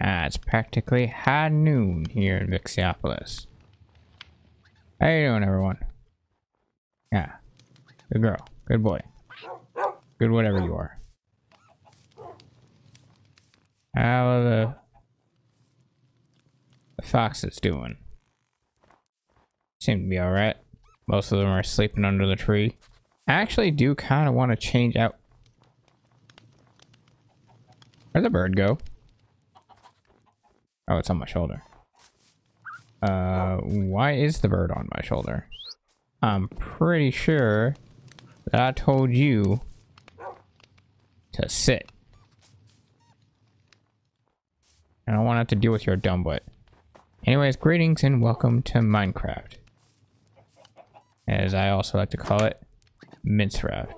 Ah, it's practically high noon here in Vixiopolis. How you doing, everyone? Yeah. Good girl. Good boy. Good whatever you are. How are the, the foxes doing? Seem to be alright. Most of them are sleeping under the tree. I actually do kind of want to change out. Where'd the bird go? Oh, it's on my shoulder. Uh, why is the bird on my shoulder? I'm pretty sure that I told you to sit. I don't want to have to deal with your dumb butt. Anyways, greetings and welcome to Minecraft. As I also like to call it, Minceraft.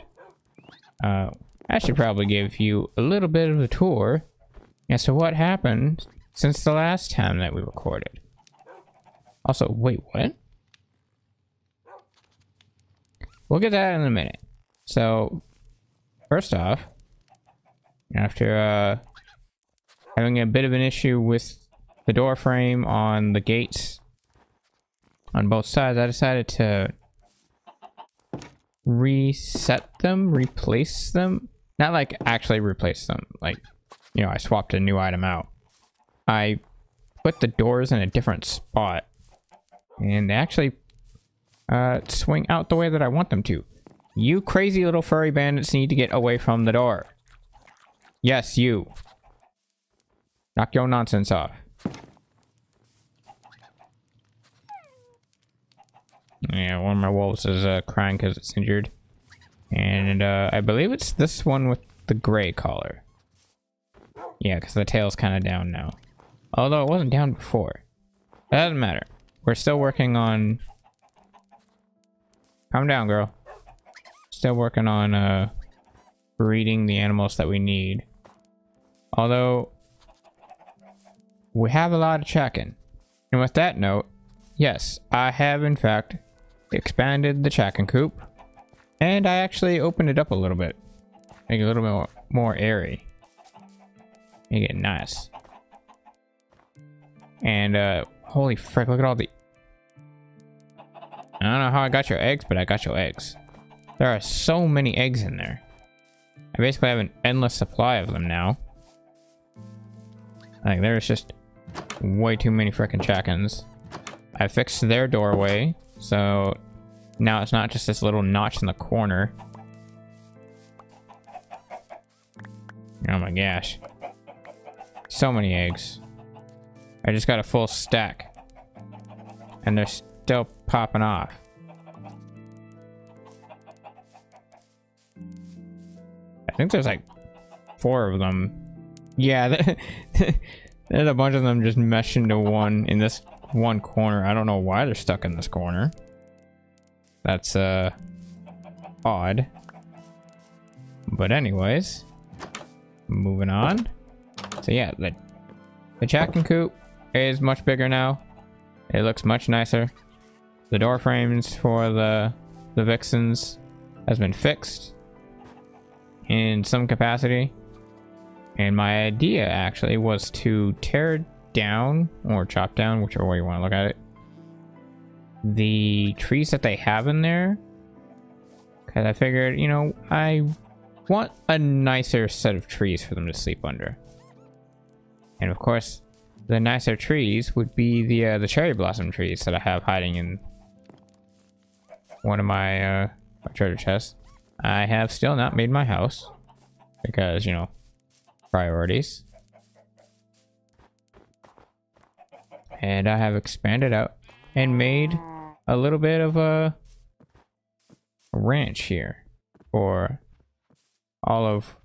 Uh, I should probably give you a little bit of a tour as to what happened since the last time that we recorded. Also, wait, what? We'll get that in a minute. So, first off, after uh, having a bit of an issue with the door frame on the gates on both sides, I decided to reset them, replace them. Not like actually replace them. Like, you know, I swapped a new item out. I put the doors in a different spot and they actually uh, swing out the way that I want them to. You crazy little furry bandits need to get away from the door. Yes, you. Knock your nonsense off. Yeah, one of my wolves is uh, crying because it's injured. And uh, I believe it's this one with the gray collar. Yeah, because the tail's kind of down now. Although it wasn't down before. That doesn't matter. We're still working on... Calm down, girl. Still working on uh, breeding the animals that we need. Although, we have a lot of checking. And with that note, yes, I have in fact expanded the checking coop. And I actually opened it up a little bit. Make it a little bit more airy. Make it nice. And uh, holy frick, look at all the... I don't know how I got your eggs, but I got your eggs. There are so many eggs in there. I basically have an endless supply of them now. Like, there's just way too many freaking chickens. I fixed their doorway, so now it's not just this little notch in the corner. Oh my gosh. So many eggs. I just got a full stack. And they're still popping off. I think there's like four of them. Yeah, there's a bunch of them just meshed into one in this one corner. I don't know why they're stuck in this corner. That's uh odd. But anyways, moving on. So yeah, the the Jack and Coop is much bigger now. It looks much nicer. The door frames for the the Vixens has been fixed in some capacity. And my idea actually was to tear down or chop down, whichever way you want to look at it, the trees that they have in there. Because I figured, you know, I want a nicer set of trees for them to sleep under. And of course, the nicer trees would be the uh, the cherry blossom trees that I have hiding in one of my, uh, my treasure chests. I have still not made my house because, you know, priorities. And I have expanded out and made a little bit of a ranch here for all of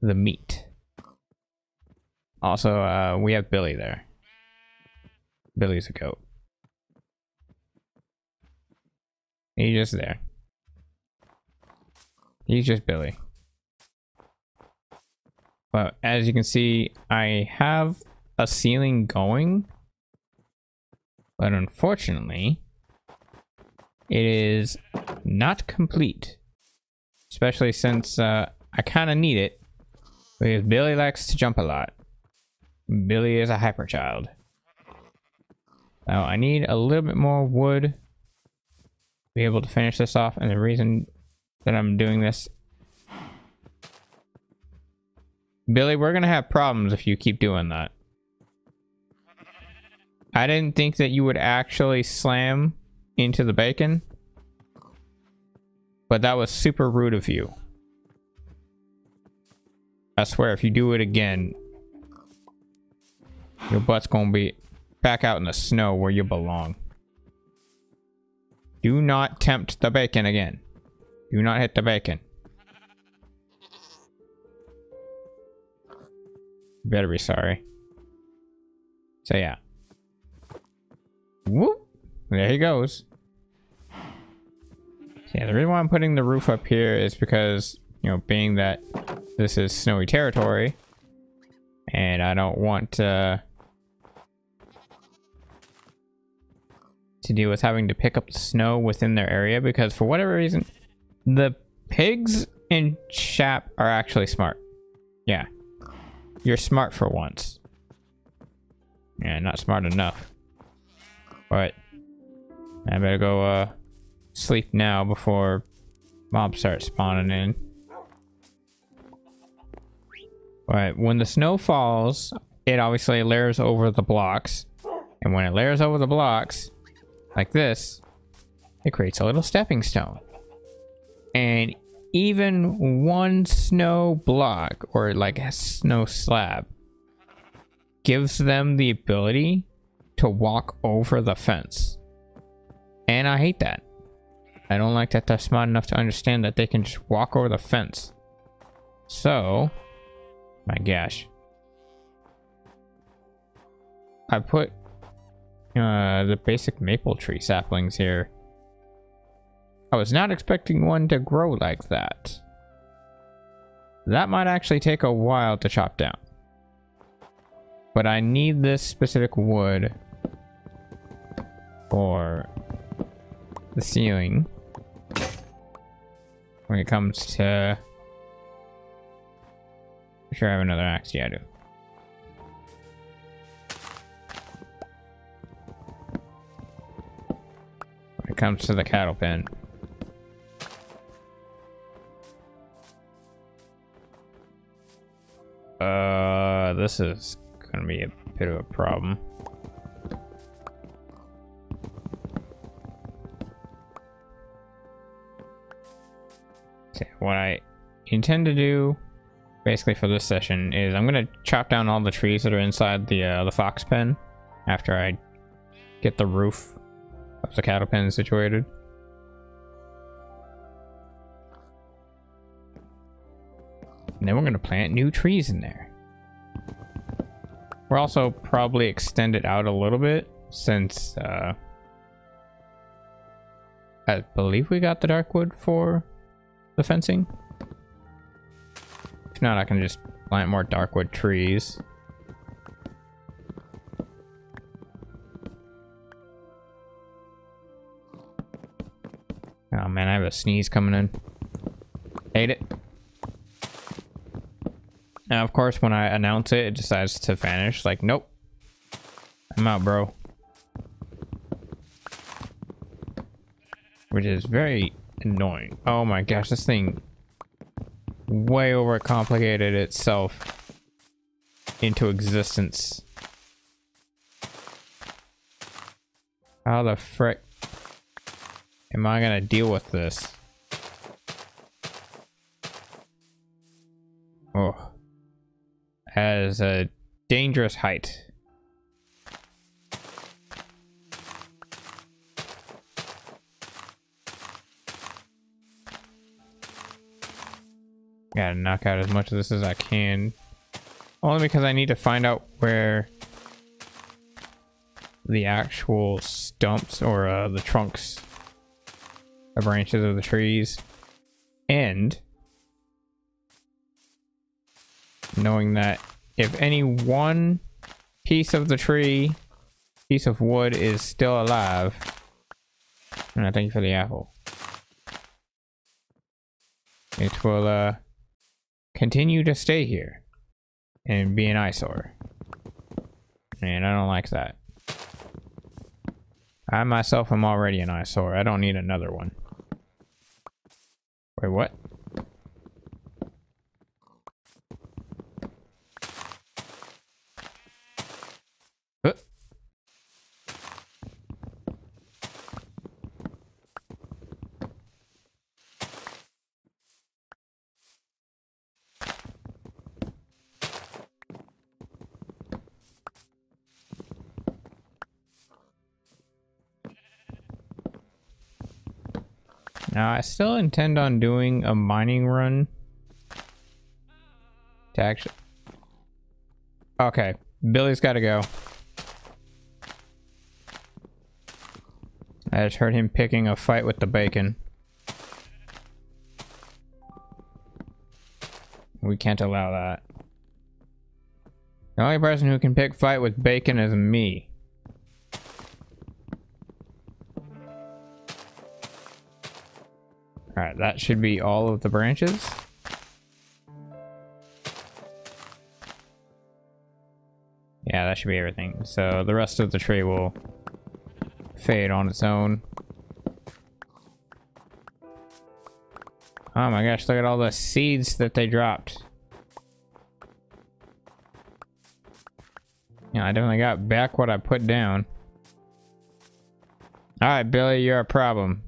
the meat. Also, uh, we have Billy there. Billy's a goat. He's just there. He's just Billy. But as you can see, I have a ceiling going. But unfortunately, it is not complete. Especially since uh, I kind of need it. Because Billy likes to jump a lot. Billy is a hyper child. Now I need a little bit more wood to be able to finish this off. And the reason that I'm doing this Billy, we're gonna have problems if you keep doing that. I didn't think that you would actually slam into the bacon. But that was super rude of you. I swear, if you do it again, your butt's gonna be back out in the snow where you belong. Do not tempt the bacon again. Do not hit the bacon. better be sorry. So yeah. Whoop! There he goes. Yeah, the reason why I'm putting the roof up here is because, you know, being that this is snowy territory, and I don't want to, to deal with having to pick up the snow within their area, because for whatever reason, the pigs in Chap are actually smart. Yeah. You're smart for once. Yeah, not smart enough. But I better go uh sleep now before mobs start spawning in. But when the snow falls, it obviously layers over the blocks. And when it layers over the blocks, like this, it creates a little stepping stone. And even one snow block or like a snow slab gives them the ability to walk over the fence. And I hate that. I don't like that they're smart enough to understand that they can just walk over the fence. So, my gosh. I put uh, the basic maple tree saplings here I was not expecting one to grow like that. That might actually take a while to chop down. But I need this specific wood for the ceiling when it comes to... I'm sure I have another axe. Yeah, I do. It comes to the cattle pen. Uh, this is gonna be a bit of a problem. Okay, what I intend to do basically for this session is I'm gonna chop down all the trees that are inside the uh, the fox pen after I get the roof of the cattle pen is situated. And then we're going to plant new trees in there. We're also probably extend it out a little bit since uh, I believe we got the dark wood for the fencing. If not, I can just plant more darkwood trees. Oh man, I have a sneeze coming in. Hate it. Now, of course, when I announce it, it decides to vanish. Like, nope. I'm out, bro. Which is very annoying. Oh my gosh, this thing way overcomplicated itself into existence. How the frick am I gonna deal with this? Oh has a dangerous height. Gotta knock out as much of this as I can. Only because I need to find out where the actual stumps or uh, the trunks, the branches of the trees and knowing that if any one piece of the tree, piece of wood is still alive, and I thank you for the apple, it will uh, continue to stay here and be an eyesore. And I don't like that. I myself am already an eyesore. I don't need another one. Wait, what? Still intend on doing a mining run to actually... Okay, Billy's got to go. I just heard him picking a fight with the bacon. We can't allow that. The only person who can pick fight with bacon is me. Alright, that should be all of the branches. Yeah, that should be everything. So the rest of the tree will fade on its own. Oh my gosh, look at all the seeds that they dropped. Yeah, I definitely got back what I put down. Alright, Billy, you're a problem.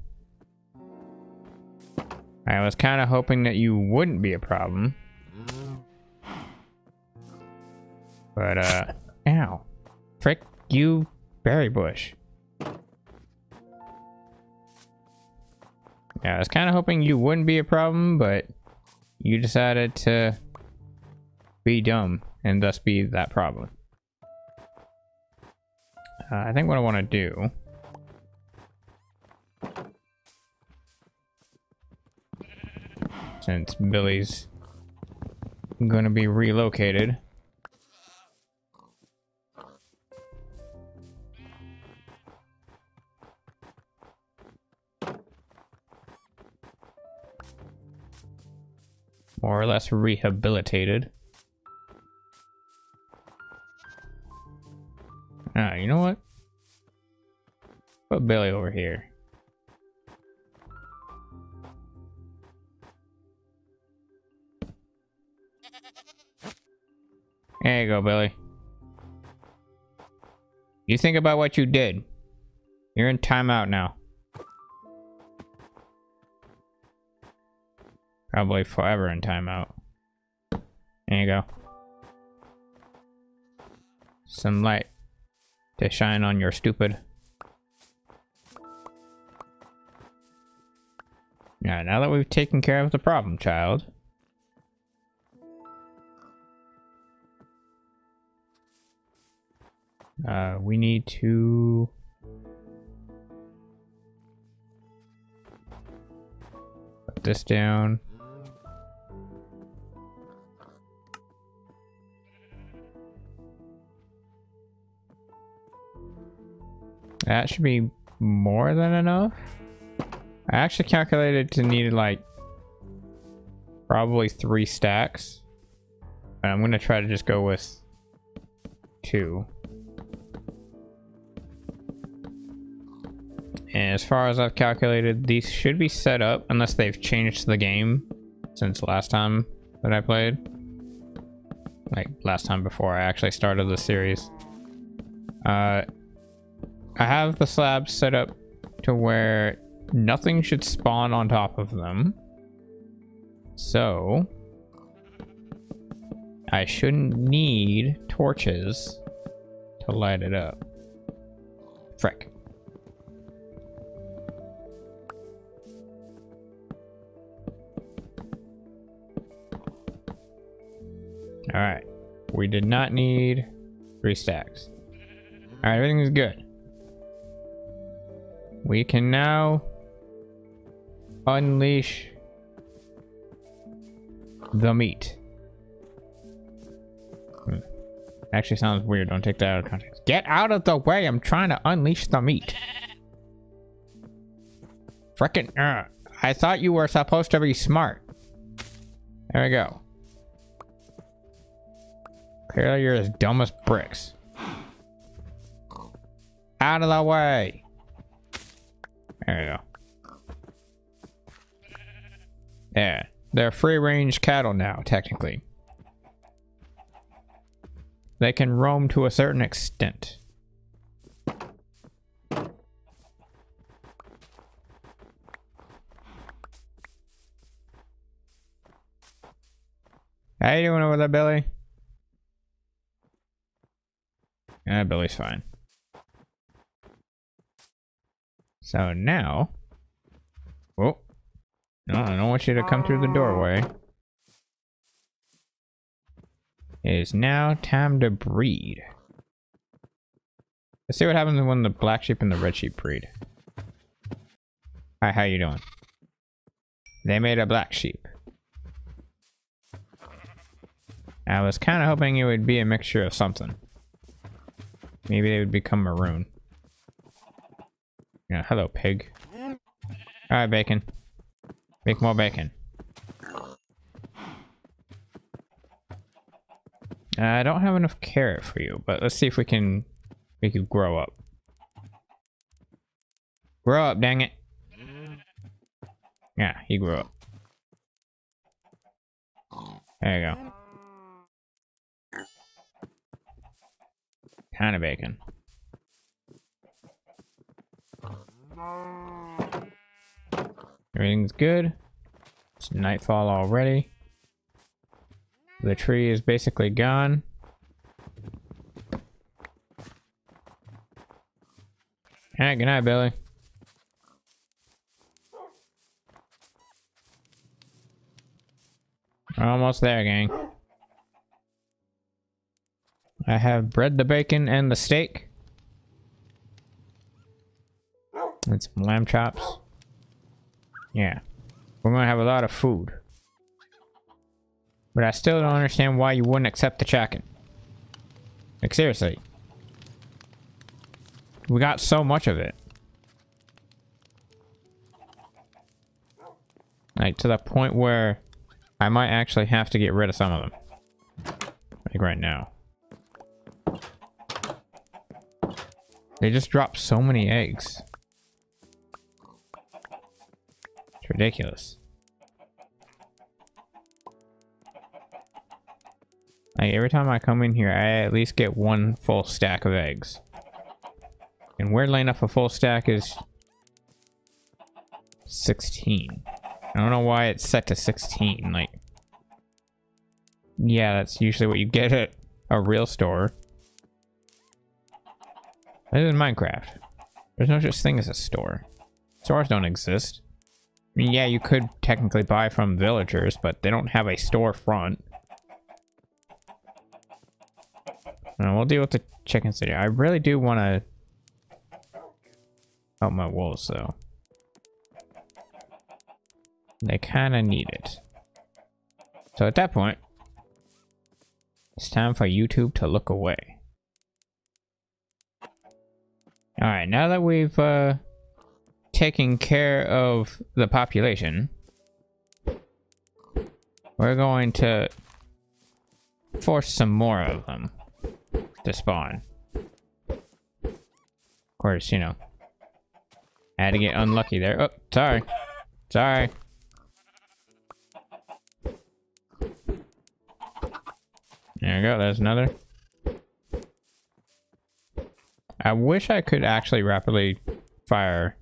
I was kind of hoping that you wouldn't be a problem. But, uh, ow. Frick you, berry bush. Yeah, I was kind of hoping you wouldn't be a problem, but you decided to be dumb and thus be that problem. Uh, I think what I want to do since Billy's gonna be relocated. More or less rehabilitated. Ah, you know what? Put Billy over here. There you go, Billy. You think about what you did. You're in timeout now. Probably forever in timeout. There you go. Some light to shine on your stupid. Yeah, now that we've taken care of the problem, child. Uh, we need to... Put this down. That should be more than enough. I actually calculated to need like probably three stacks. I'm gonna try to just go with two. And as far as I've calculated, these should be set up unless they've changed the game since last time that I played. Like last time before I actually started the series. Uh, I have the slabs set up to where nothing should spawn on top of them. So, I shouldn't need torches to light it up. Frick. All right. We did not need three stacks. All right, everything is good. We can now unleash the meat. Hmm. Actually sounds weird. Don't take that out of context. Get out of the way. I'm trying to unleash the meat. Frickin' uh, I thought you were supposed to be smart. There we go. Clearly you're as dumb as bricks. Out of the way. There you go. Yeah. They're free range cattle now, technically. They can roam to a certain extent. How you doing over there, Billy? Yeah, Billy's fine. So now... Oh. No, I don't want you to come through the doorway. It is now time to breed. Let's see what happens when the black sheep and the red sheep breed. Hi, how you doing? They made a black sheep. I was kind of hoping it would be a mixture of something. Maybe they would become maroon. Yeah, hello, pig. Alright, bacon. Make more bacon. Uh, I don't have enough carrot for you, but let's see if we can make you grow up. Grow up, dang it. Yeah, he grew up. There you go. Kind of bacon. Everything's good. It's nightfall already. The tree is basically gone. Alright, good night, Billy. almost there, gang. I have bred the bacon and the steak. And some lamb chops. Yeah. We're gonna have a lot of food. But I still don't understand why you wouldn't accept the chicken. Like, seriously. We got so much of it. Like, to the point where I might actually have to get rid of some of them. Like, right now. They just drop so many eggs. It's ridiculous. Like every time I come in here, I at least get one full stack of eggs. And weirdly enough, a full stack is 16. I don't know why it's set to 16. Like, yeah, that's usually what you get at a real store. This is Minecraft. There's no such thing as a store. Stores don't exist. I mean, yeah, you could technically buy from villagers, but they don't have a storefront. we'll deal with the chicken city. I really do want to help my wolves, though. They kind of need it. So at that point, it's time for YouTube to look away. Alright, now that we've uh, taken care of the population, we're going to force some more of them to spawn. Of course, you know, I had to get unlucky there. Oh, sorry. Sorry. There we go, there's another. I wish I could actually rapidly fire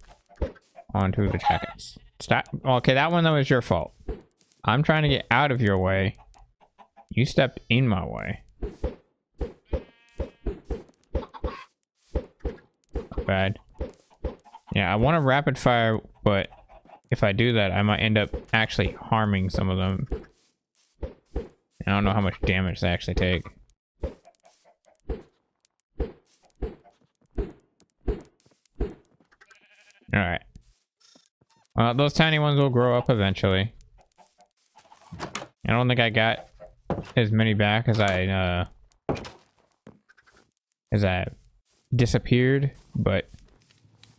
onto the jackets. Stop. Okay, that one though is your fault. I'm trying to get out of your way. You stepped in my way. Bad. Yeah, I want to rapid fire, but if I do that, I might end up actually harming some of them. I don't know how much damage they actually take. Alright. Well, those tiny ones will grow up eventually. I don't think I got as many back as I, uh... As I disappeared, but...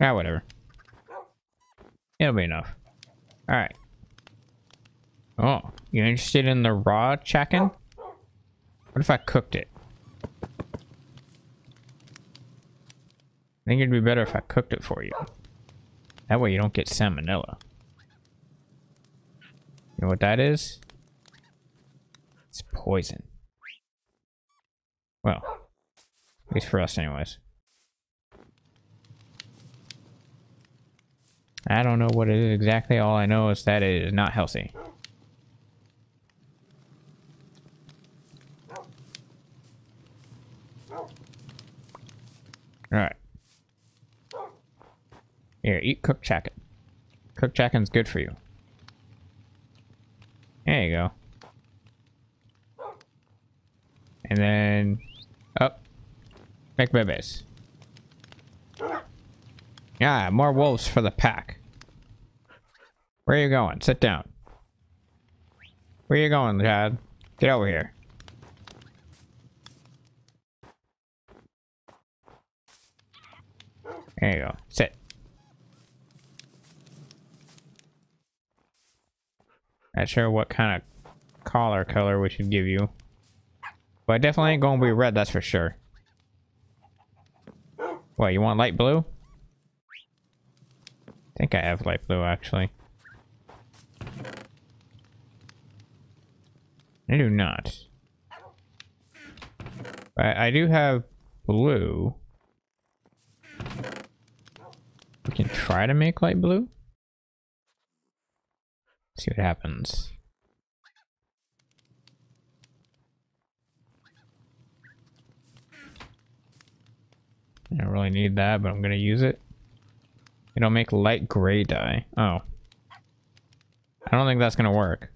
Ah, whatever. It'll be enough. Alright. Oh, you interested in the raw chicken? What if I cooked it? I think it'd be better if I cooked it for you. That way you don't get salmonella. You know what that is? It's poison. Well, at least for us anyways. I don't know what it is exactly. All I know is that it is not healthy. Alright. Here, eat cooked chicken. Cooked chicken's good for you. There you go. And then up. Make babies. Yeah, more wolves for the pack. Where are you going? Sit down. Where are you going, Chad? Get over here. There you go. Sit. Not sure what kind of collar color we should give you. But definitely ain't gonna be red, that's for sure. What, you want light blue? I think I have light blue, actually. I do not. But I do have blue. We can try to make light blue. See what happens. I don't really need that, but I'm gonna use it. It'll make light gray dye. Oh. I don't think that's gonna work.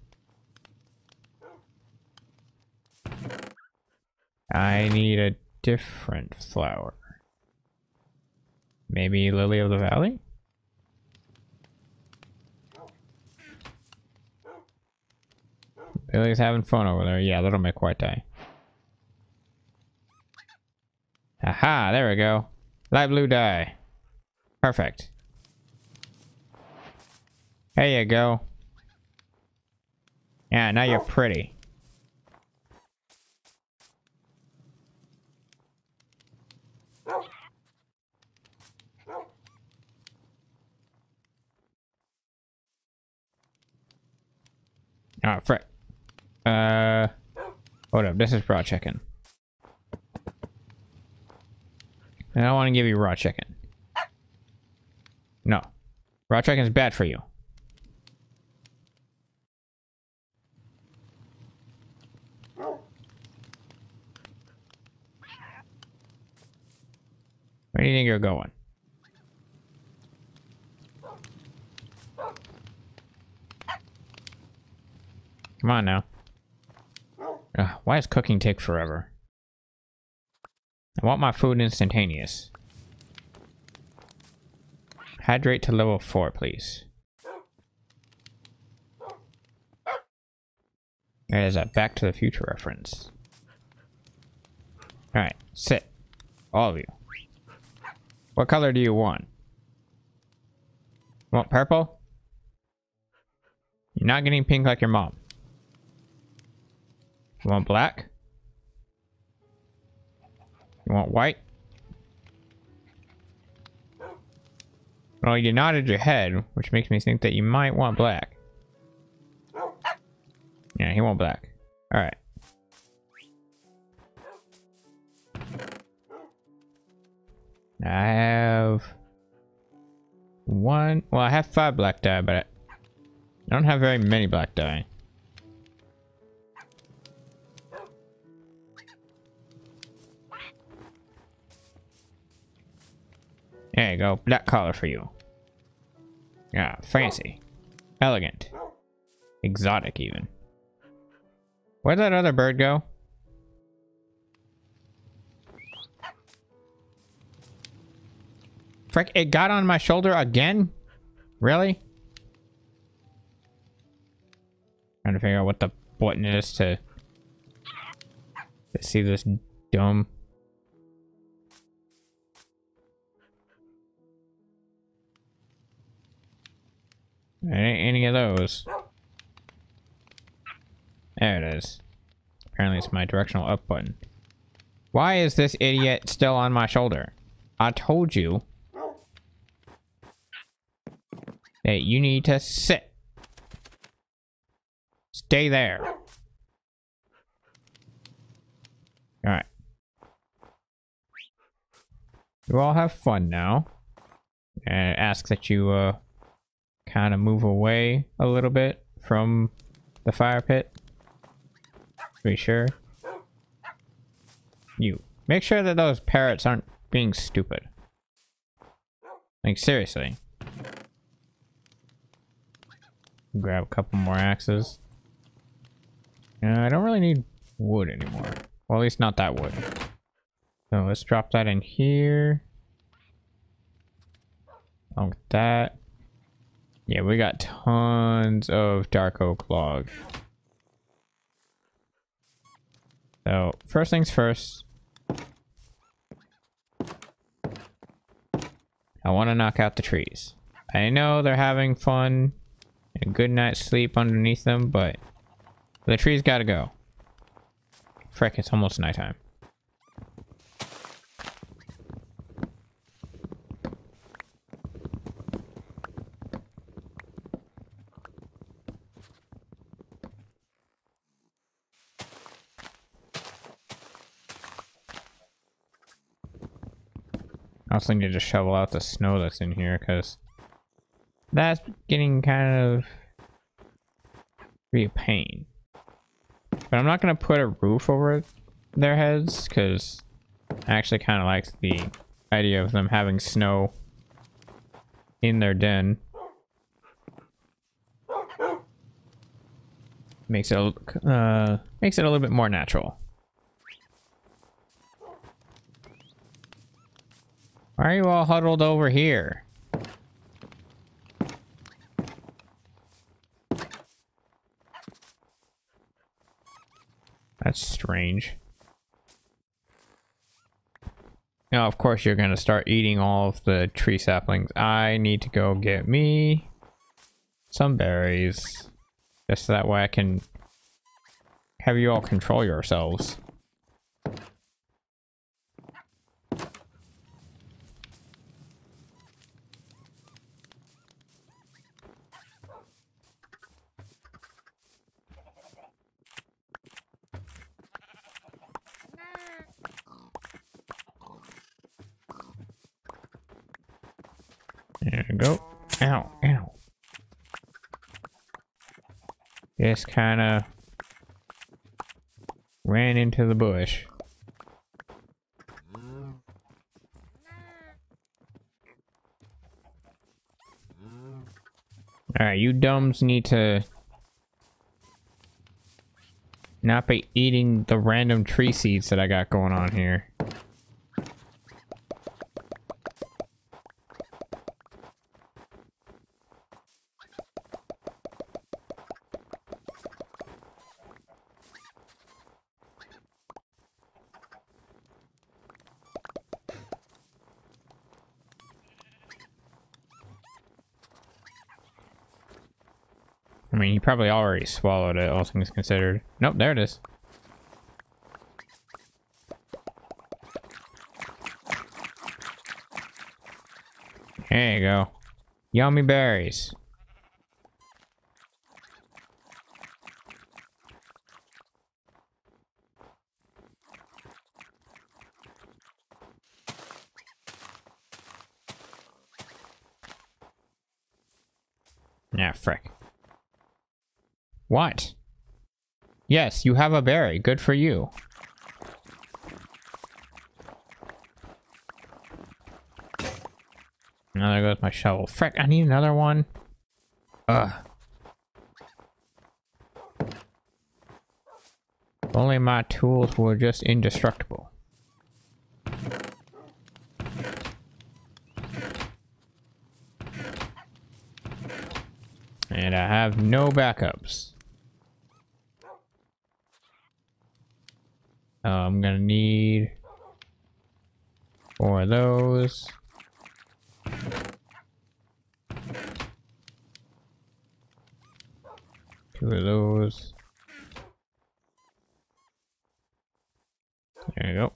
I need a different flower. Maybe Lily of the Valley? Lily's having fun over there. Yeah, that'll make white dye. Aha, there we go. Light blue dye. Perfect. There you go. Yeah, now you're pretty. Oh, frick. Uh, hold up. This is raw chicken. I don't want to give you raw chicken. No. Raw chicken is bad for you. Where do you think you're going? Come on now. Why does cooking take forever? I want my food instantaneous. Hydrate to level 4, please. There's a Back to the Future reference. Alright, sit. All of you. What color do you want? Want purple? You're not getting pink like your mom. You want black? You want white? Well, you nodded your head, which makes me think that you might want black. Yeah, he want black. Alright. I have one. Well, I have five black dye, but I don't have very many black dye. There you go. Black collar for you. Yeah, fancy. Elegant. Exotic, even. Where'd that other bird go? Frick, it got on my shoulder again? Really? Trying to figure out what the button is to, to see this dumb any of those. There it is. Apparently it's my directional up button. Why is this idiot still on my shoulder? I told you that you need to sit. Stay there. Alright. You all have fun now. And ask that you uh kind of move away a little bit from the fire pit. Be sure. You. Make sure that those parrots aren't being stupid. Like, seriously. Grab a couple more axes. Uh, I don't really need wood anymore. Well, at least not that wood. So let's drop that in here. Along with that. Yeah, we got tons of dark oak log. So, first things first. I want to knock out the trees. I know they're having fun and a good night's sleep underneath them, but the trees gotta go. Frick, it's almost nighttime. Also need to shovel out the snow that's in here because that's getting kind of be a pain. But I'm not going to put a roof over their heads because I actually kind of like the idea of them having snow in their den. Makes it uh, makes it a little bit more natural. Why are you all huddled over here? That's strange. Now, of course, you're going to start eating all of the tree saplings. I need to go get me some berries. Just so that way I can have you all control yourselves. There we go. Ow, ow. Just kind of ran into the bush. Alright, you dumbs need to not be eating the random tree seeds that I got going on here. Mean, he probably already swallowed it, all things considered. Nope, there it is. There you go. Yummy berries. Yeah, frick. What? Yes, you have a berry. Good for you. Now there goes my shovel. Frick, I need another one. Ugh. If only my tools were just indestructible. And I have no backups. Uh, I'm gonna need four of those. Two of those. There you go.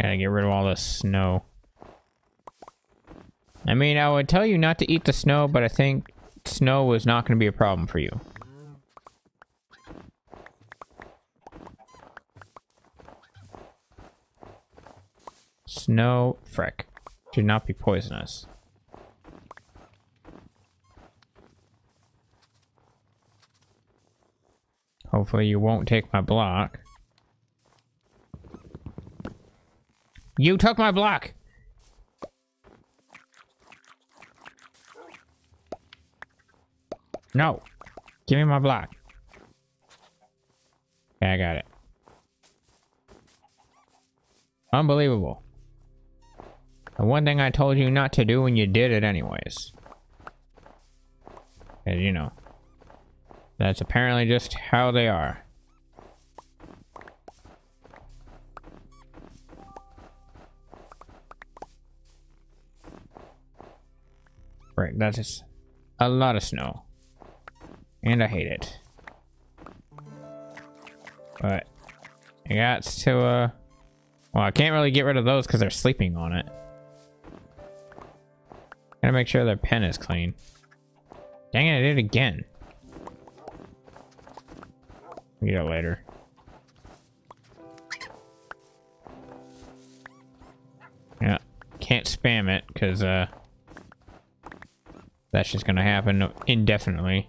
Gotta get rid snow. I mean, I would tell you not to eat the snow, but I think snow is not going to be a problem for you. Snow, frick. Should not be poisonous. Hopefully you won't take my block. You took my block! No! Give me my block. Okay, I got it. Unbelievable. The one thing I told you not to do and you did it anyways. And you know. That's apparently just how they are. That's just a lot of snow. And I hate it. But I got to, uh... Well, I can't really get rid of those because they're sleeping on it. Gotta make sure their pen is clean. Dang it, I did it again. Get it later. Yeah, can't spam it because uh, that's just gonna happen indefinitely.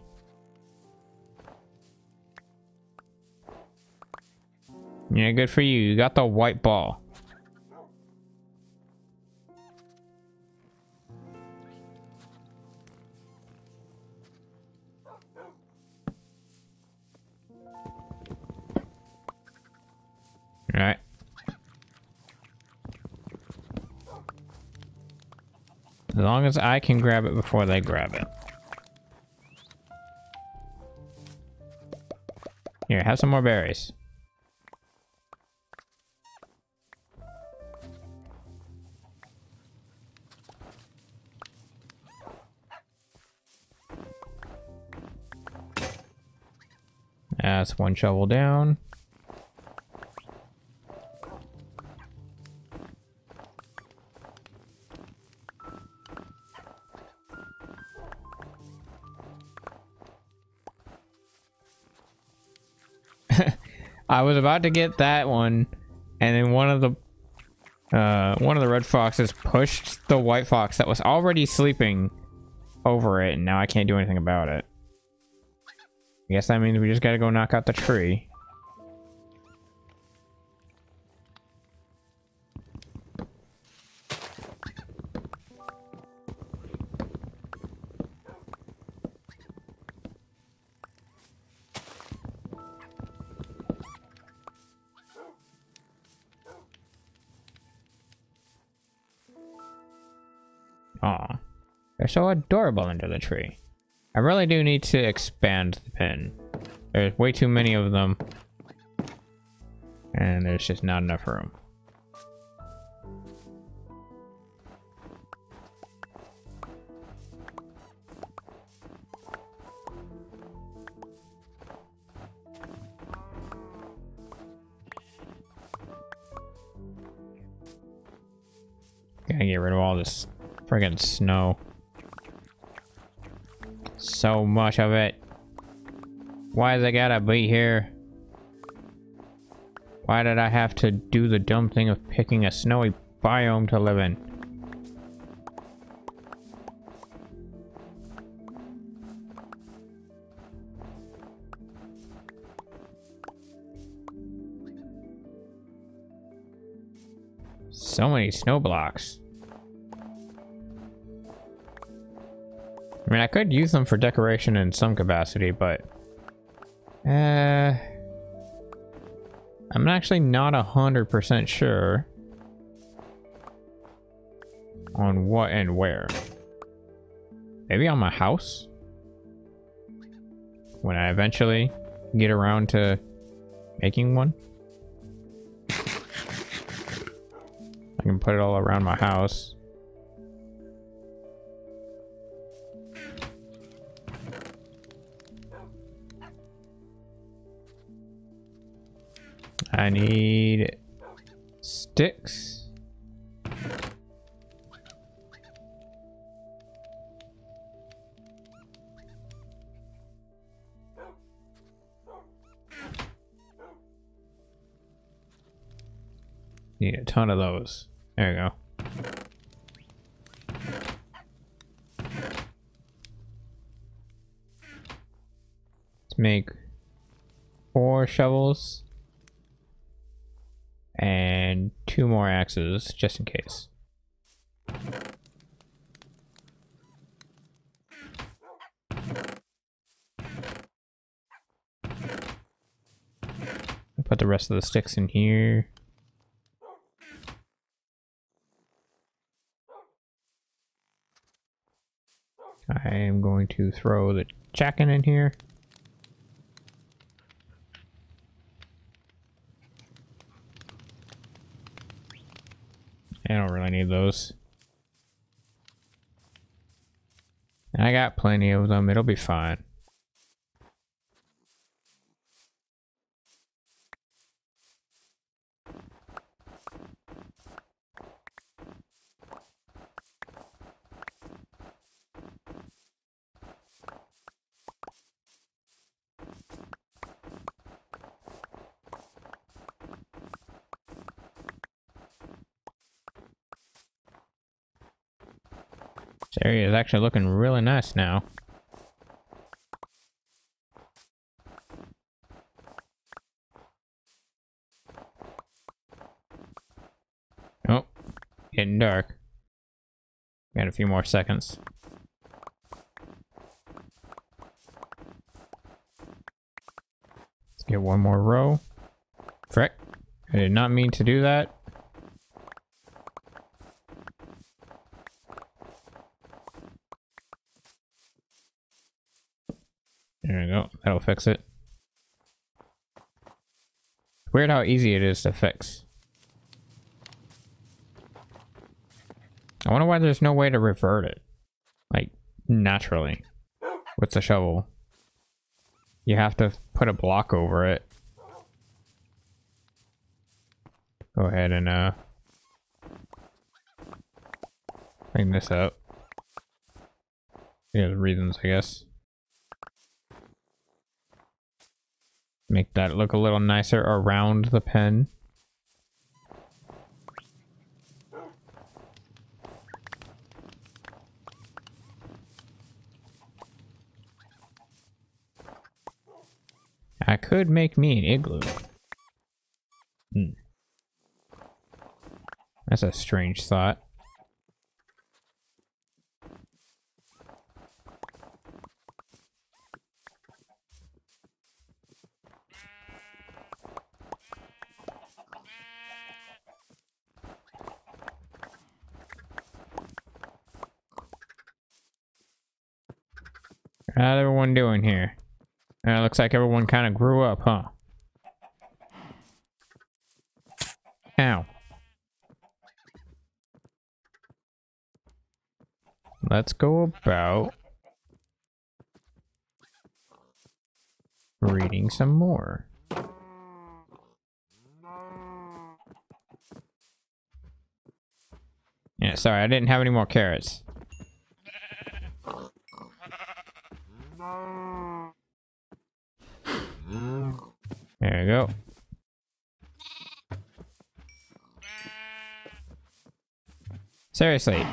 Yeah, good for you. You got the white ball. Alright. As long as I can grab it before they grab it. Here, have some more berries. That's one shovel down. I was about to get that one, and then one of the uh, one of the red foxes pushed the white fox that was already sleeping over it, and now I can't do anything about it. I guess that means we just gotta go knock out the tree. So adorable under the tree. I really do need to expand the pen. There's way too many of them. And there's just not enough room. Gotta get rid of all this friggin' snow. So much of it. Why does it gotta be here? Why did I have to do the dumb thing of picking a snowy biome to live in? So many snow blocks. I mean, I could use them for decoration in some capacity, but... Uh... I'm actually not a 100% sure on what and where. Maybe on my house? When I eventually get around to making one? I can put it all around my house. I need sticks. Need a ton of those. There we go. Let's make four shovels and two more axes just in case. Put the rest of the sticks in here. I am going to throw the jacket in here. Need those. I got plenty of them. It'll be fine. This area is actually looking really nice now. Oh, getting dark. Got a few more seconds. Let's get one more row. Frick. I did not mean to do that. There we go. That'll fix it. Weird how easy it is to fix. I wonder why there's no way to revert it. Like, naturally. With the shovel. You have to put a block over it. Go ahead and, uh... Clean this up. Yeah, reasons, I guess. Make that look a little nicer around the pen. I could make me an igloo. Hmm. That's a strange thought. How's everyone doing here? Uh, looks like everyone kind of grew up, huh? Ow. Let's go about reading some more. Yeah, sorry, I didn't have any more carrots. There you go. Seriously,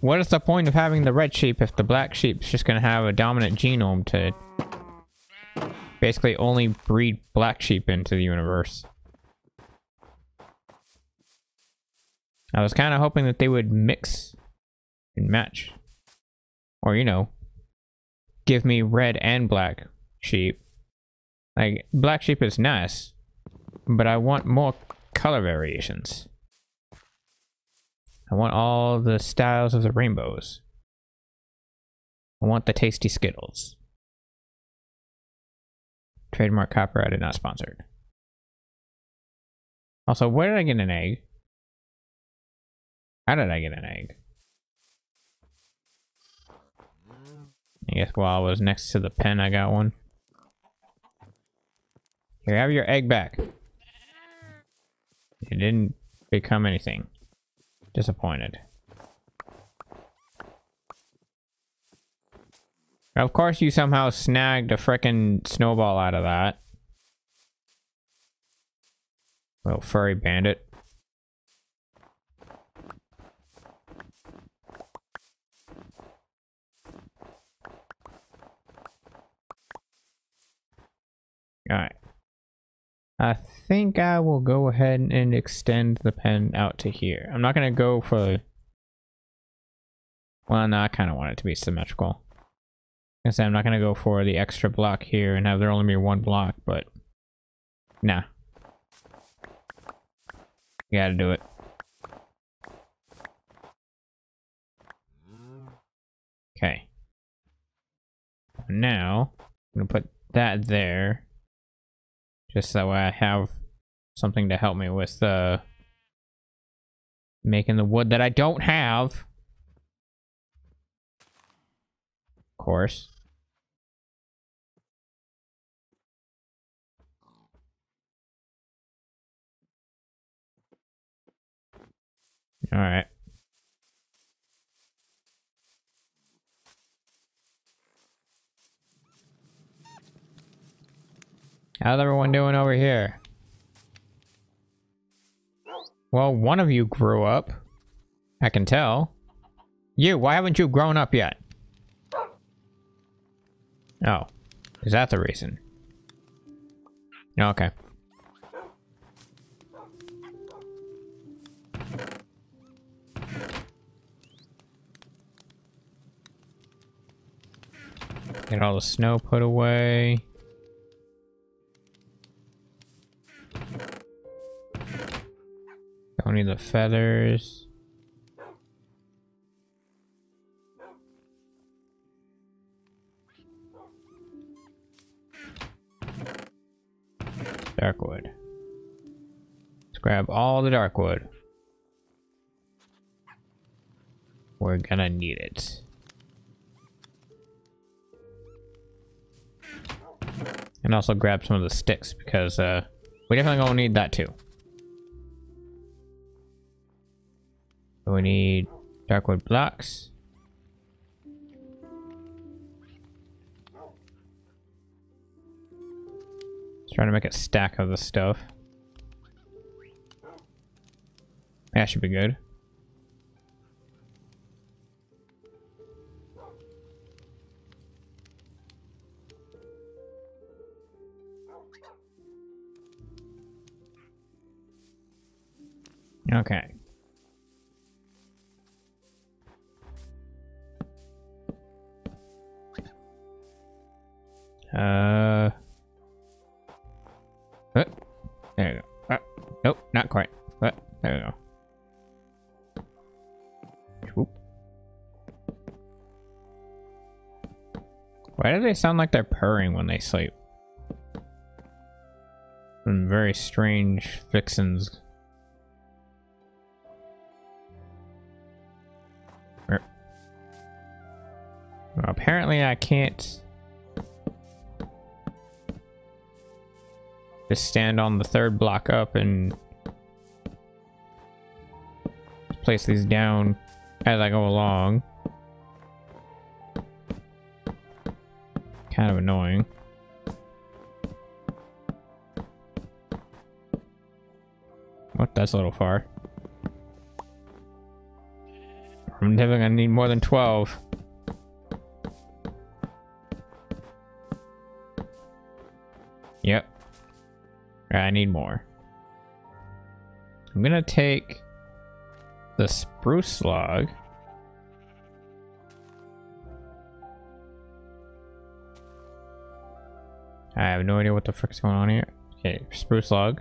what is the point of having the red sheep if the black sheep's just gonna have a dominant genome to basically only breed black sheep into the universe? I was kind of hoping that they would mix and match. Or, you know, give me red and black sheep. Like, black sheep is nice, but I want more color variations. I want all the styles of the rainbows. I want the tasty Skittles. Trademark copyrighted, not sponsored. Also, where did I get an egg? How did I get an egg? I guess while I was next to the pen, I got one. Here, have your egg back. It didn't become anything. Disappointed. Of course you somehow snagged a frickin' snowball out of that. Little furry bandit. Alright. I think I will go ahead and extend the pen out to here. I'm not going to go for... Well, no, I kind of want it to be symmetrical. I say I'm not going to go for the extra block here and have there only be one block, but... Nah. You gotta do it. Okay. Now, I'm gonna put that there. Just way I have something to help me with uh, making the wood that I don't have. Of course. All right. How's everyone doing over here? Well, one of you grew up. I can tell. You, why haven't you grown up yet? Oh. Is that the reason? Okay. Get all the snow put away. Need the feathers. Darkwood. Let's grab all the darkwood. We're gonna need it. And also grab some of the sticks because uh, we definitely gonna need that too. We need darkwood blocks. Let's try to make a stack of the stuff. That should be good. Okay. Uh. Oh, there you go. Uh, nope, not quite. But there we go. Whoop. Why do they sound like they're purring when they sleep? Some very strange vixens. Er. Well, apparently I can't Just stand on the third block up and place these down as I go along. Kind of annoying. What? That's a little far. I'm definitely gonna need more than 12. I need more. I'm gonna take the spruce log. I have no idea what the frick's going on here. Okay, spruce log.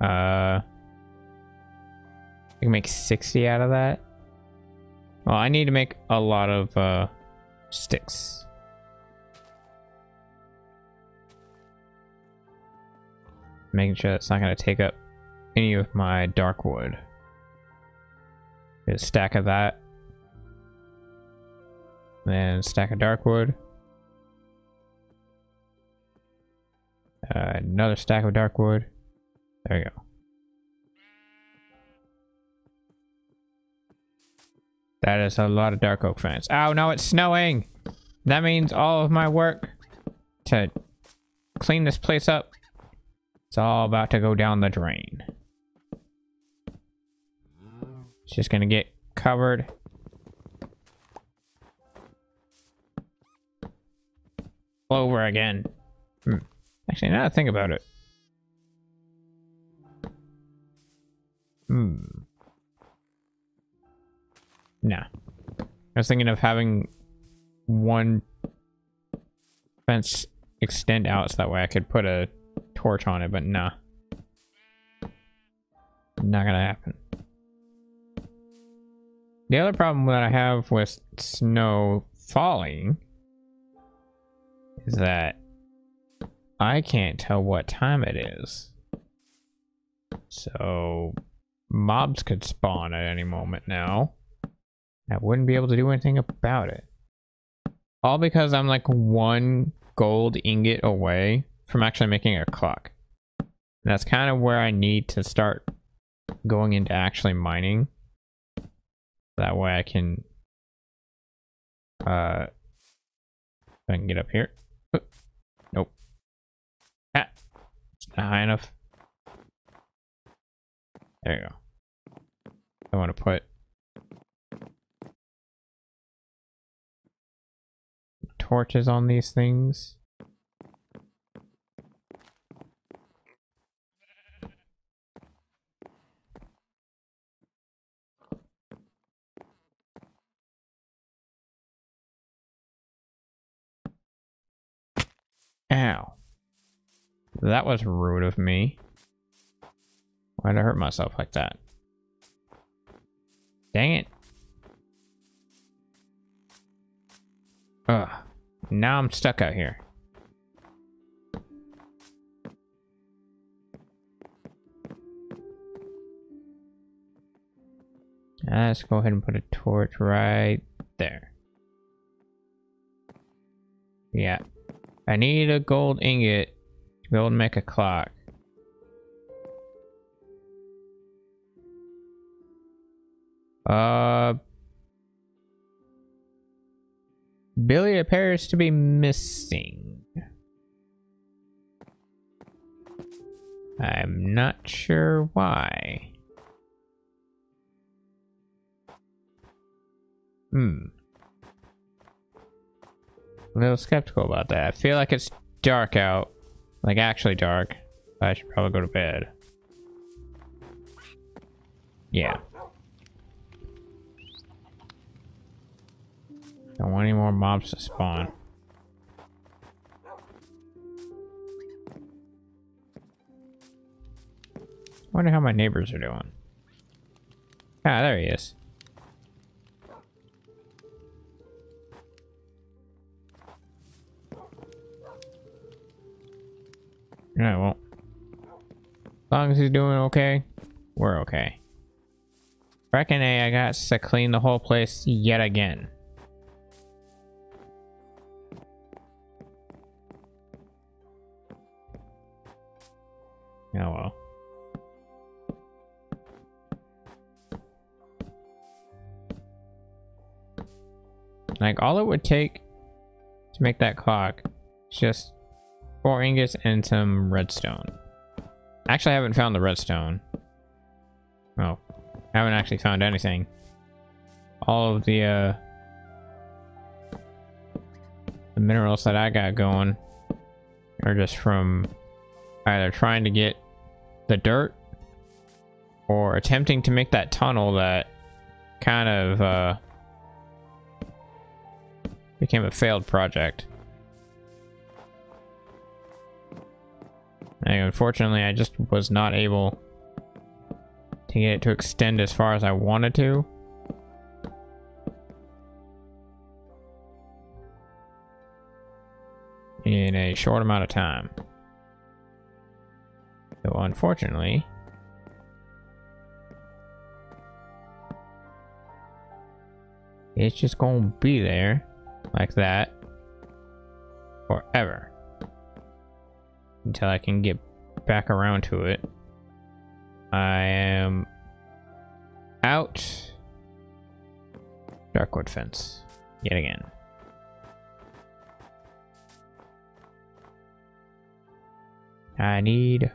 Uh, I can make 60 out of that. Well, I need to make a lot of uh, sticks. Making sure it's not going to take up any of my dark wood. Get a stack of that. Then stack of dark wood. Uh, another stack of dark wood. There you go. That is a lot of dark oak fence. Oh no, it's snowing! That means all of my work to clean this place up it's all about to go down the drain. It's just gonna get covered. Over again. Hmm. Actually, now I think about it. Hmm. Nah. I was thinking of having one fence extend out so that way I could put a torch on it, but nah. Not gonna happen. The other problem that I have with snow falling is that I can't tell what time it is. So mobs could spawn at any moment now. I wouldn't be able to do anything about it. All because I'm like one gold ingot away from actually making a clock. And that's kind of where I need to start going into actually mining. That way I can uh I can get up here. Nope. Ah, it's not high enough. There you go. I want to put torches on these things. Ow. That was rude of me. Why'd I hurt myself like that? Dang it. Ugh. Now I'm stuck out here. Uh, let's go ahead and put a torch right there. Yeah. I need a gold ingot to be able to make a clock. Uh, Billy appears to be missing. I'm not sure why. Hmm. A little skeptical about that. I feel like it's dark out. Like actually dark. I should probably go to bed. Yeah. Don't want any more mobs to spawn. Wonder how my neighbors are doing. Ah, there he is. Yeah, well. As long as he's doing okay, we're okay. Reckon A, I got to clean the whole place yet again. Oh well. Like all it would take to make that clock is just four ingots and some redstone. Actually, I haven't found the redstone. Oh, I haven't actually found anything. All of the uh, the minerals that I got going are just from either trying to get the dirt or attempting to make that tunnel that kind of uh, became a failed project. And unfortunately, I just was not able to get it to extend as far as I wanted to. In a short amount of time. So unfortunately, it's just gonna be there like that forever until I can get back around to it. I am out Darkwood fence yet again. I need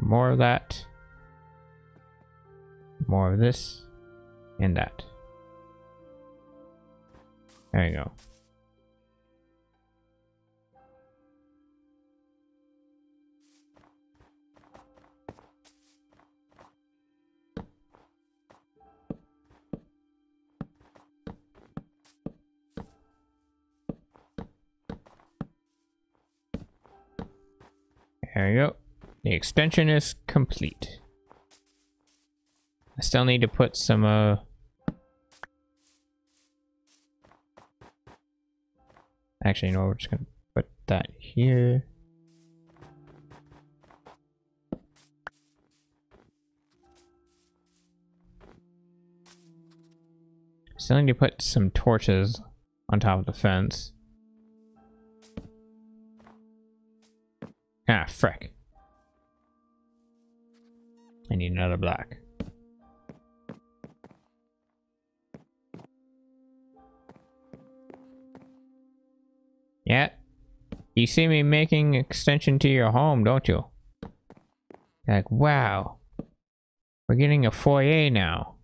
more of that. More of this. And that. There you go. There we go. The extension is complete. I still need to put some, uh... Actually, no, we're just gonna put that here. Still need to put some torches on top of the fence. Ah, frick. I need another black. Yeah. You see me making extension to your home, don't you? Like, wow. We're getting a foyer now.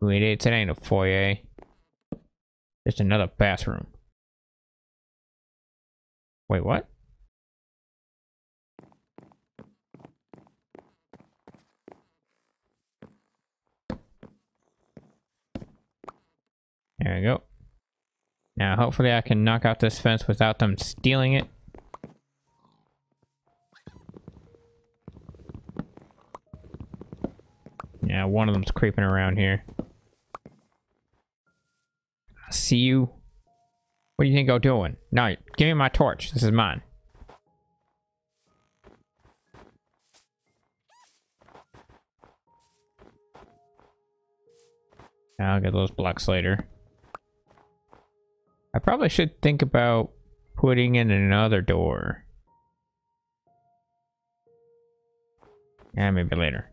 Wait, it ain't a foyer. Just another bathroom. Wait, what? There we go. Now, hopefully I can knock out this fence without them stealing it. Yeah, one of them's creeping around here. I see you. What do you think I'm doing? No, give me my torch. This is mine. I'll get those blocks later. I probably should think about putting in another door. Yeah, maybe later.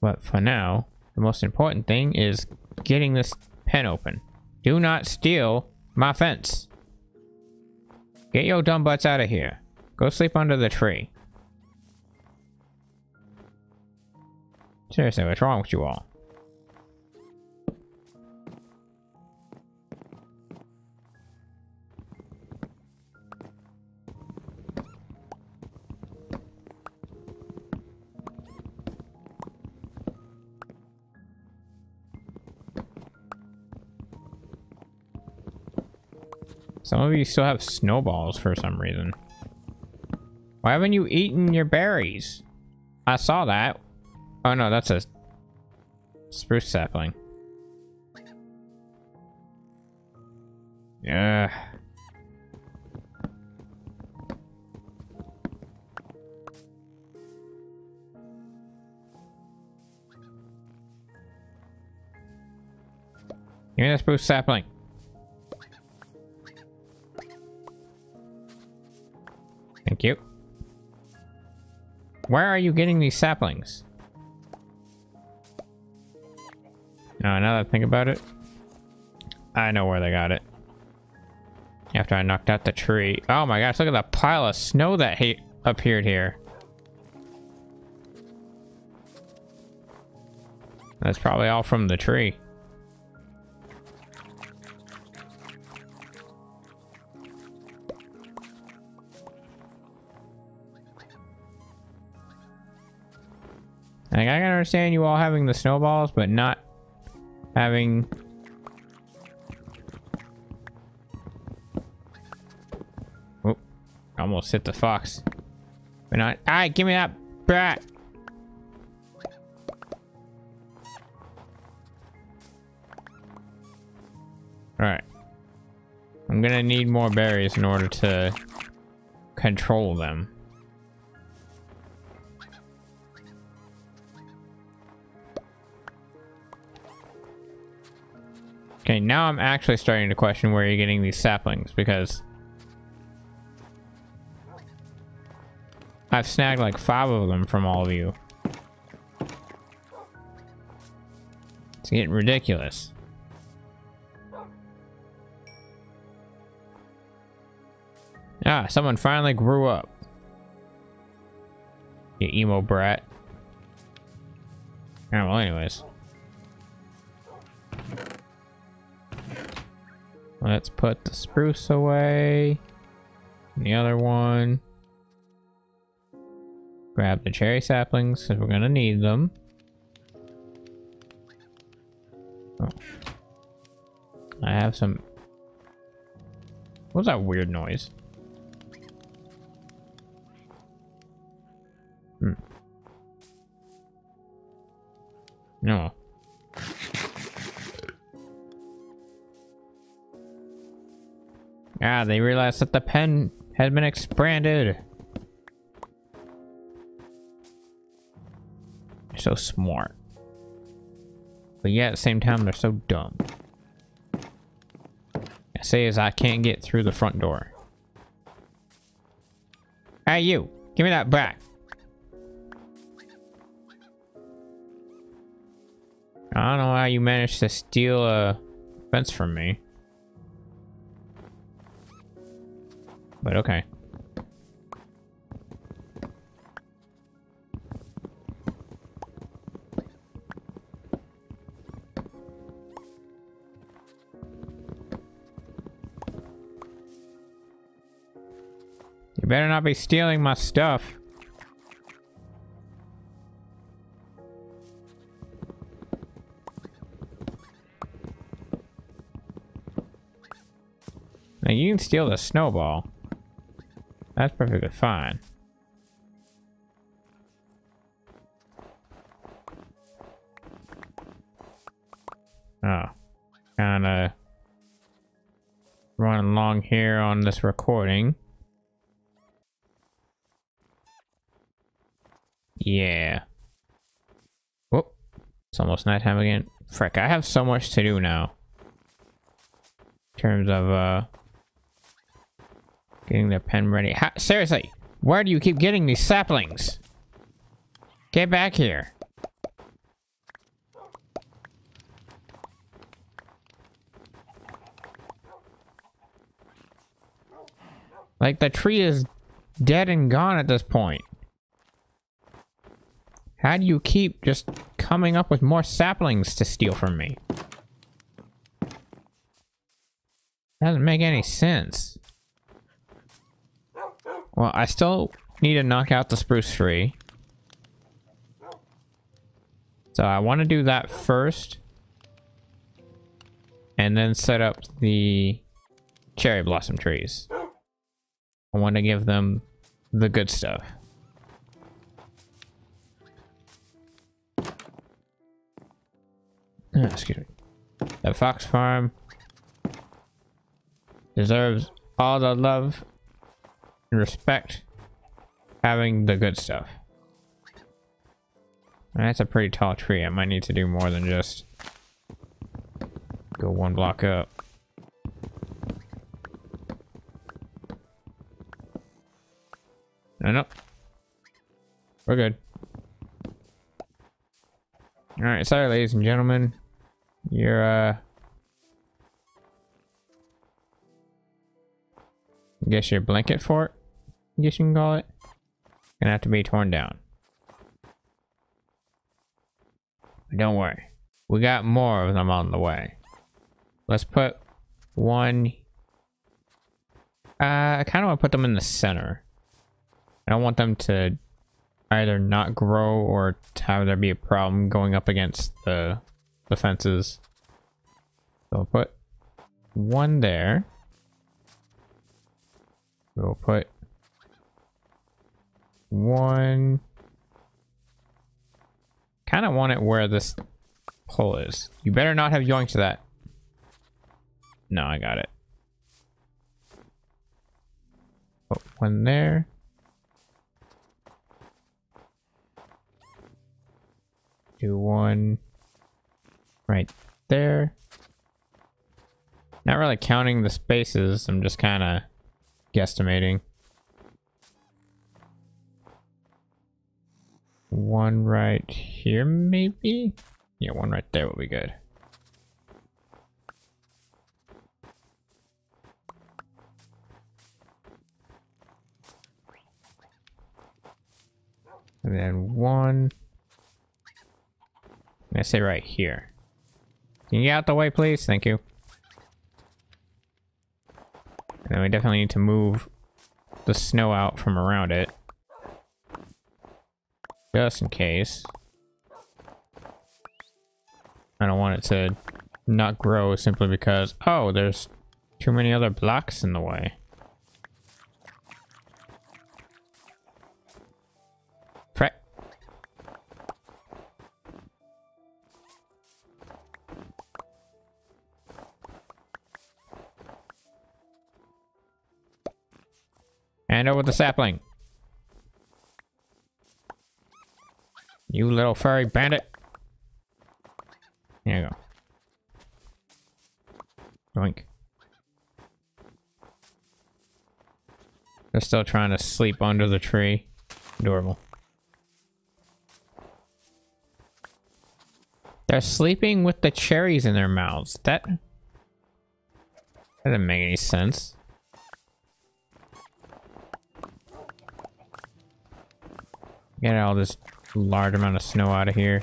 But for now, the most important thing is getting this pen open. Do not steal my fence. Get your dumb butts out of here. Go sleep under the tree. Seriously, what's wrong with you all? Some of you still have snowballs for some reason. Why haven't you eaten your berries? I saw that. Oh no, that's a spruce sapling. Yeah. Give me that spruce sapling. Thank you. Where are you getting these saplings? Oh, now that I think about it, I know where they got it. After I knocked out the tree. Oh my gosh, look at that pile of snow that he appeared here. That's probably all from the tree. Like, I can understand you all having the snowballs, but not having... Oh, almost hit the fox. But not... Alright, give me that brat! Alright. I'm gonna need more berries in order to control them. Okay, now I'm actually starting to question where you're getting these saplings because I've snagged like five of them from all of you. It's getting ridiculous. Ah, someone finally grew up. You emo brat. Oh, well, anyways. Let's put the spruce away. And the other one. Grab the cherry saplings because we're going to need them. Oh. I have some... What was that weird noise? Hmm. No. Ah, they realized that the pen had been expanded. They're so smart. But yet at the same time, they're so dumb. I say as I can't get through the front door. Hey, you! Give me that back! I don't know how you managed to steal a fence from me. But okay. You better not be stealing my stuff. Now you can steal the snowball. That's perfectly fine. Oh. Kinda running along here on this recording. Yeah. Whoop. It's almost nighttime again. Frick, I have so much to do now. In terms of, uh... Getting the pen ready. How, seriously, where do you keep getting these saplings? Get back here. Like, the tree is dead and gone at this point. How do you keep just coming up with more saplings to steal from me? Doesn't make any sense. Well, I still need to knock out the spruce tree. So I want to do that first. And then set up the cherry blossom trees. I want to give them the good stuff. Ah, excuse me. The fox farm deserves all the love respect having the good stuff. That's a pretty tall tree. I might need to do more than just go one block up. No, no. We're good. Alright, sorry ladies and gentlemen. You're, uh... Guess your blanket fort? I guess you can call it. Gonna have to be torn down. But don't worry. We got more of them on the way. Let's put one... Uh, I kind of want to put them in the center. I don't want them to either not grow or have there be a problem going up against the, the fences. So we'll put one there. We'll put one. Kind of want it where this pole is. You better not have yoinked that. No, I got it. Put one there. Do one right there. Not really counting the spaces, I'm just kind of guesstimating. One right here, maybe? Yeah, one right there will be good. And then one. I say right here. Can you get out the way, please? Thank you. And then we definitely need to move the snow out from around it. Just in case. I don't want it to not grow simply because, oh, there's too many other blocks in the way. And over the sapling. You little furry bandit. There you go. Yoink. They're still trying to sleep under the tree. Adorable. They're sleeping with the cherries in their mouths. That, that doesn't make any sense. Get all this large amount of snow out of here.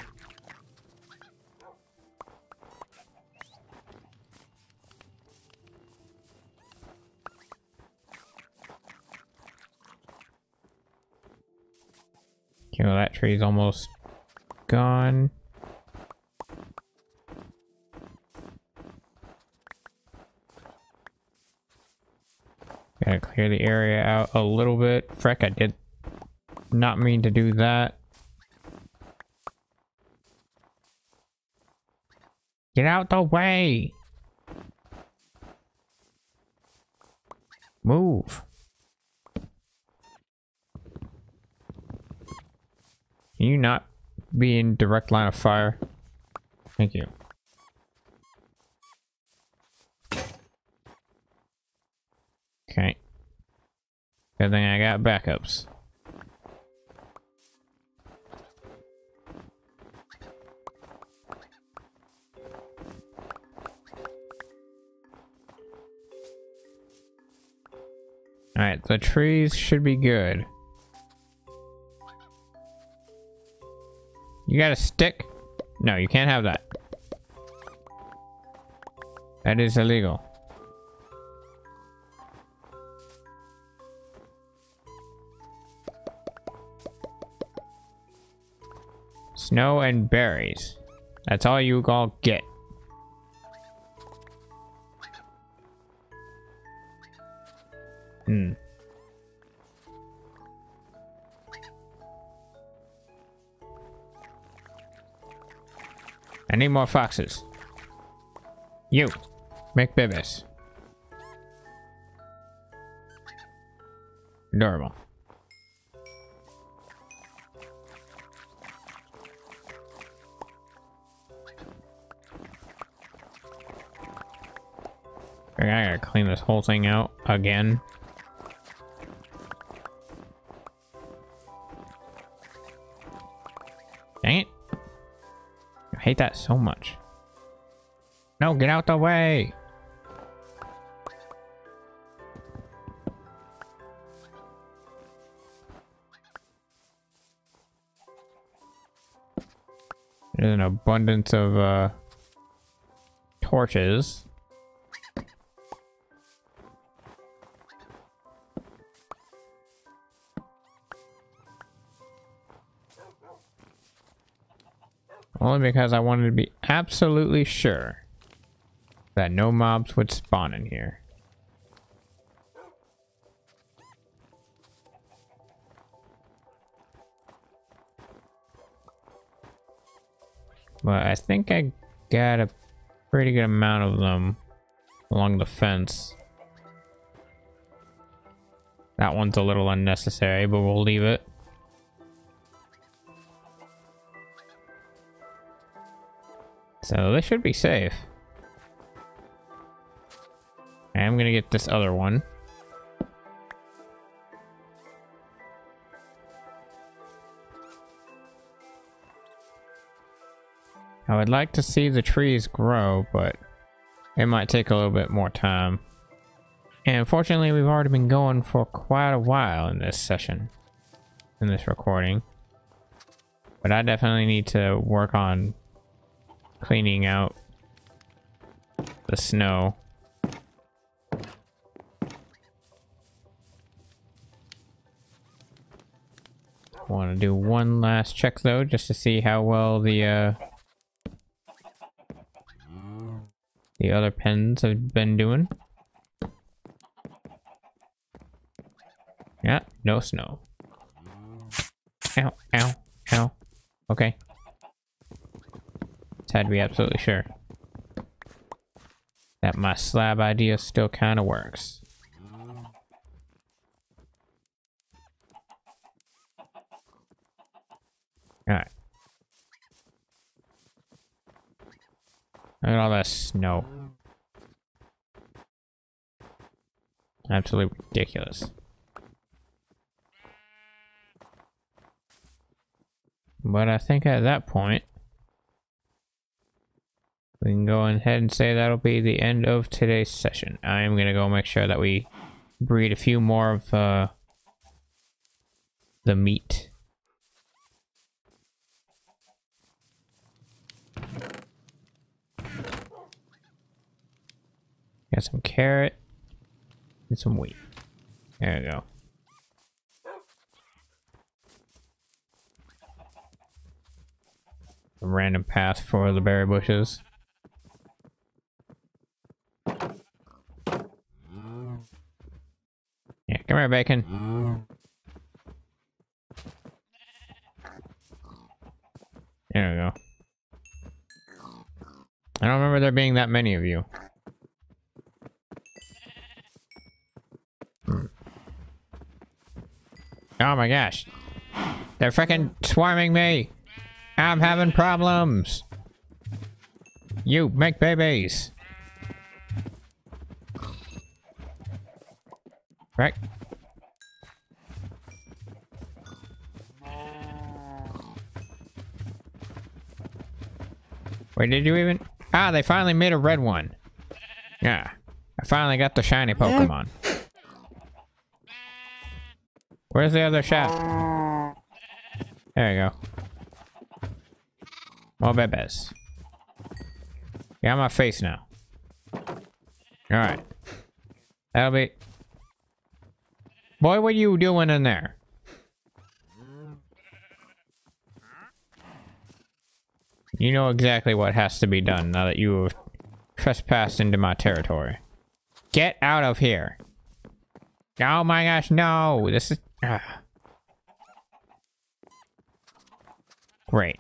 Okay, well that tree's almost gone. Gotta clear the area out a little bit. Freck, I did not mean to do that. Get out the way! Move. Can you not be in direct line of fire? Thank you. Okay. Good thing I got backups. Alright, the trees should be good. You got a stick? No, you can't have that. That is illegal. Snow and berries. That's all you all get. Hmm. I need more foxes. You. Make babies. Adorable. I gotta clean this whole thing out again. Hate that so much. No, get out the way! There's an abundance of uh, torches. Only because I wanted to be absolutely sure that no mobs would spawn in here. But I think I got a pretty good amount of them along the fence. That one's a little unnecessary, but we'll leave it. So this should be safe. I'm gonna get this other one. I would like to see the trees grow, but it might take a little bit more time. And unfortunately, we've already been going for quite a while in this session, in this recording. But I definitely need to work on cleaning out the snow. Want to do one last check though, just to see how well the uh, the other pens have been doing. Yeah, no snow. Ow, ow, ow. Okay had to be absolutely sure that my slab idea still kind of works. Alright. Look at all that snow. Absolutely ridiculous. But I think at that point, we can go ahead and say that'll be the end of today's session. I am going to go make sure that we breed a few more of uh, the meat. Got some carrot and some wheat. There we go. A random path for the berry bushes. Yeah, come here, bacon. There we go. I don't remember there being that many of you. Oh my gosh. They're freaking swarming me. I'm having problems. You make babies. Right. Wait, did you even? Ah, they finally made a red one. Yeah. I finally got the shiny Pokemon. Where's the other shot? There you go. More bebes. Get on my face now. Alright. That'll be... Boy, what are you doing in there? You know exactly what has to be done now that you have trespassed into my territory. Get out of here. Oh my gosh, no! This is... Ah. Great.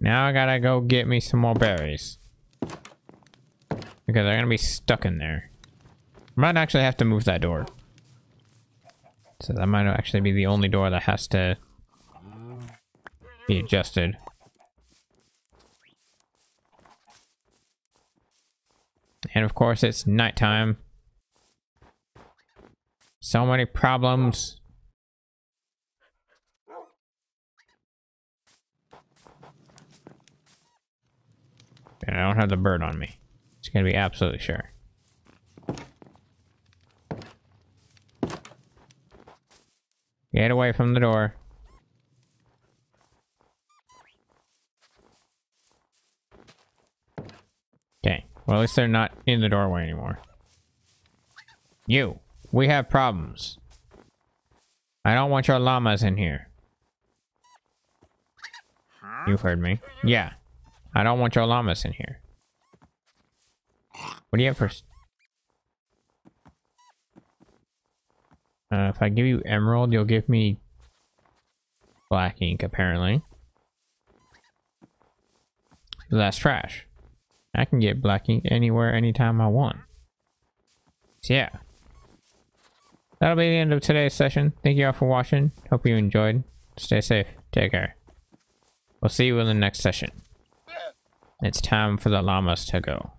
Now I gotta go get me some more berries. Because they're gonna be stuck in there. Might actually have to move that door. So that might actually be the only door that has to be adjusted. And of course it's nighttime. So many problems. And I don't have the bird on me. It's gonna be absolutely sure. Get away from the door. Okay. Well, at least they're not in the doorway anymore. You. We have problems. I don't want your llamas in here. You've heard me. Yeah. I don't want your llamas in here. What do you have first? Uh, if I give you emerald, you'll give me black ink, apparently. That's trash. I can get black ink anywhere, anytime I want. So yeah. That'll be the end of today's session. Thank you all for watching. Hope you enjoyed. Stay safe. Take care. We'll see you in the next session. It's time for the llamas to go.